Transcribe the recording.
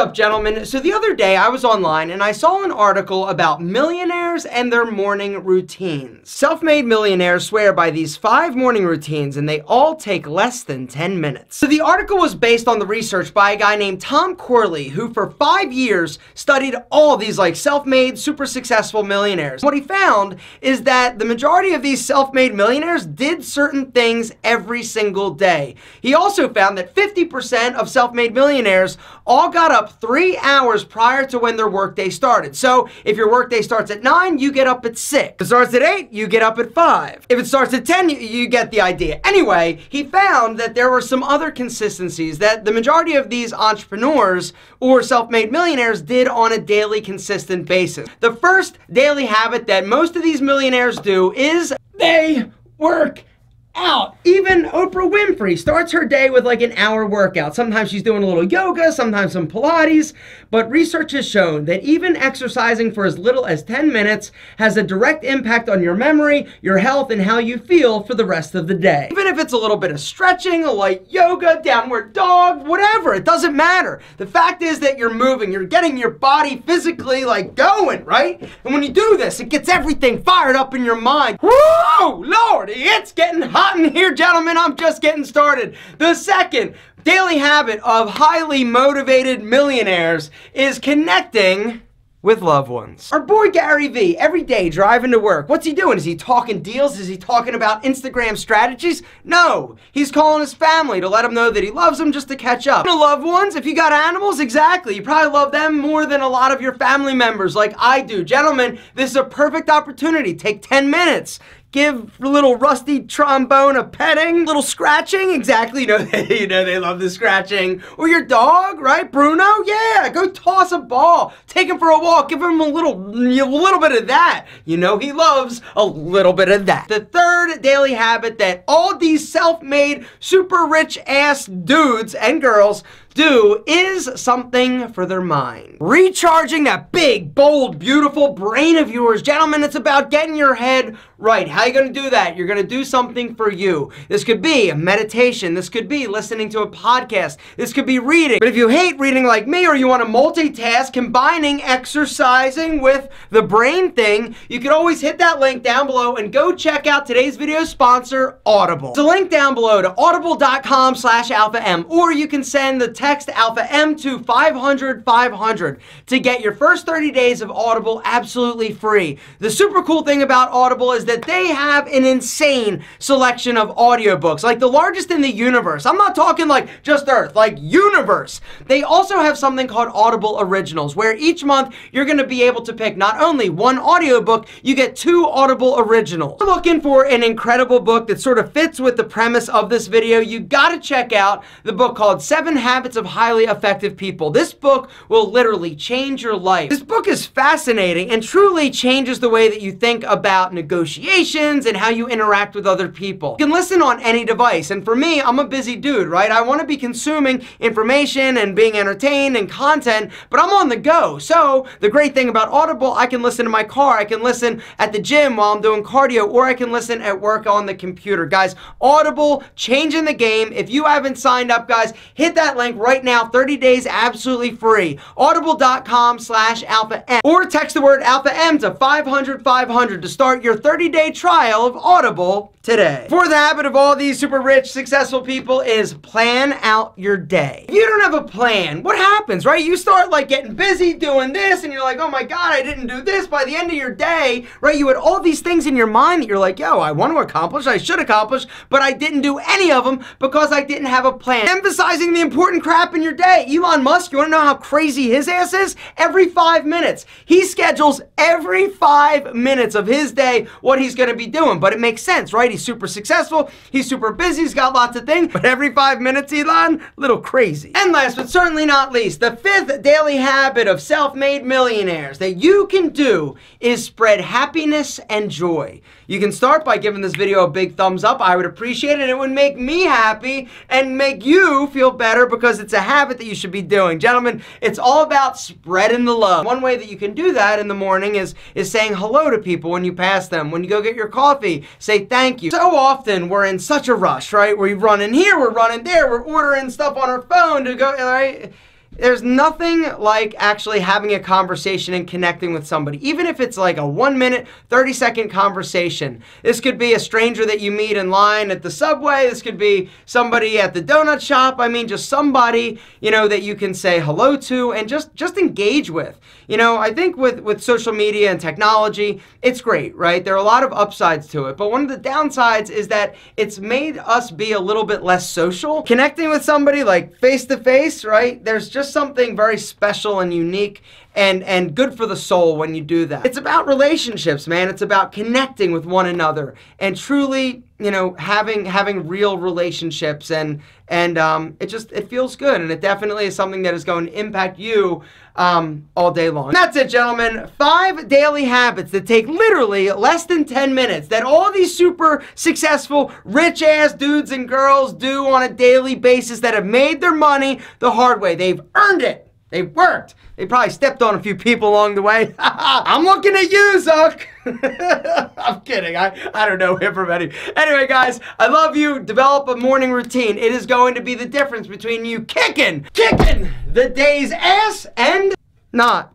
up, gentlemen? So the other day I was online and I saw an article about millionaires and their morning routines. Self-made millionaires swear by these five morning routines and they all take less than 10 minutes. So the article was based on the research by a guy named Tom Corley who for five years studied all these like self-made super successful millionaires. What he found is that the majority of these self-made millionaires did certain things every single day. He also found that 50% of self-made millionaires all got up three hours prior to when their workday started. So if your workday starts at 9, you get up at 6. If it starts at 8, you get up at 5. If it starts at 10, you, you get the idea. Anyway, he found that there were some other consistencies that the majority of these entrepreneurs or self-made millionaires did on a daily consistent basis. The first daily habit that most of these millionaires do is they work out. Even Oprah Winfrey starts her day with like an hour workout. Sometimes she's doing a little yoga, sometimes some Pilates, but research has shown that even exercising for as little as 10 minutes has a direct impact on your memory, your health, and how you feel for the rest of the day. Even if it's a little bit of stretching, a light yoga, downward dog, whatever, it doesn't matter. The fact is that you're moving, you're getting your body physically like going, right? And when you do this, it gets everything fired up in your mind. Whoa, Lordy, it's getting hot hot in here, gentlemen. I'm just getting started. The second daily habit of highly motivated millionaires is connecting with loved ones. Our boy Gary Vee, every day driving to work, what's he doing? Is he talking deals? Is he talking about Instagram strategies? No, he's calling his family to let them know that he loves them just to catch up. Loved ones, if you got animals, exactly. You probably love them more than a lot of your family members like I do. Gentlemen, this is a perfect opportunity. Take 10 minutes give little rusty trombone a petting, little scratching. Exactly, you know, you know they love the scratching. Or your dog, right, Bruno? Yeah, go toss a ball, take him for a walk, give him a little, a little bit of that. You know he loves a little bit of that. The third daily habit that all these self-made, super rich ass dudes and girls do is something for their mind. Recharging that big, bold, beautiful brain of yours. Gentlemen, it's about getting your head right. How are you to do that? You're to do something for you. This could be a meditation. This could be listening to a podcast. This could be reading. But if you hate reading like me or you want to multitask, combining exercising with the brain thing, you can always hit that link down below and go check out today's video sponsor, Audible. The link down below to audible.com slash alpha M, or you can send the text Alpha M to 500 500 to get your first 30 days of Audible absolutely free. The super cool thing about Audible is that they have an insane selection of audiobooks, like the largest in the universe. I'm not talking like just Earth, like universe. They also have something called Audible Originals, where each month you're going to be able to pick not only one audiobook, you get two Audible Originals. Looking for an incredible book that sort of fits with the premise of this video, you got to check out the book called Seven Habits Habits of Highly Effective People. This book will literally change your life. This book is fascinating and truly changes the way that you think about negotiations and how you interact with other people. You can listen on any device, and for me, I'm a busy dude, right? I want to be consuming information and being entertained and content, but I'm on the go. So, the great thing about Audible, I can listen in my car, I can listen at the gym while I'm doing cardio, or I can listen at work on the computer. Guys, Audible, changing the game. If you haven't signed up, guys, hit that link right now, 30 days absolutely free. Audible.com slash Alpha M. Or text the word Alpha M to 500 500 to start your 30 day trial of Audible today. For the habit of all these super rich, successful people is plan out your day. If you don't have a plan, what happens, right? You start like getting busy doing this and you're like, oh my God, I didn't do this. By the end of your day, right, you had all these things in your mind that you're like, yo, I want to accomplish, I should accomplish, but I didn't do any of them because I didn't have a plan. Emphasizing the important crap in your day. Elon Musk, you want to know how crazy his ass is? Every five minutes. He schedules every five minutes of his day what he's going to be doing, but it makes sense, right? He's super successful. He's super busy. He's got lots of things. But every five minutes, Elon, little crazy. And last but certainly not least, the fifth daily habit of self-made millionaires that you can do is spread happiness and joy. You can start by giving this video a big thumbs up. I would appreciate it. It would make me happy and make you feel better because it's a habit that you should be doing. Gentlemen, it's all about spreading the love. One way that you can do that in the morning is, is saying hello to people when you pass them. When you go get your coffee, say thank you. So often we're in such a rush, right? We're running here, we're running there, we're ordering stuff on our phone to go, right? There's nothing like actually having a conversation and connecting with somebody, even if it's like a one minute, 30 second conversation. This could be a stranger that you meet in line at the subway. This could be somebody at the donut shop. I mean, just somebody, you know, that you can say hello to and just, just engage with. You know, I think with, with social media and technology, it's great, right? There are a lot of upsides to it, but one of the downsides is that it's made us be a little bit less social. Connecting with somebody like face to face, right? There's just something very special and unique and and good for the soul when you do that. It's about relationships, man. It's about connecting with one another and truly, you know, having having real relationships and and um, it just it feels good and it definitely is something that is going to impact you um, all day long. And that's it, gentlemen. Five daily habits that take literally less than 10 minutes that all these super successful rich ass dudes and girls do on a daily basis that have made their money the hard way. They've earned it. They worked. They probably stepped on a few people along the way. I'm looking at you, Zuck. I'm kidding. I, I don't know him from any. Anyway, guys, I love you. Develop a morning routine. It is going to be the difference between you kicking, kicking the day's ass and not.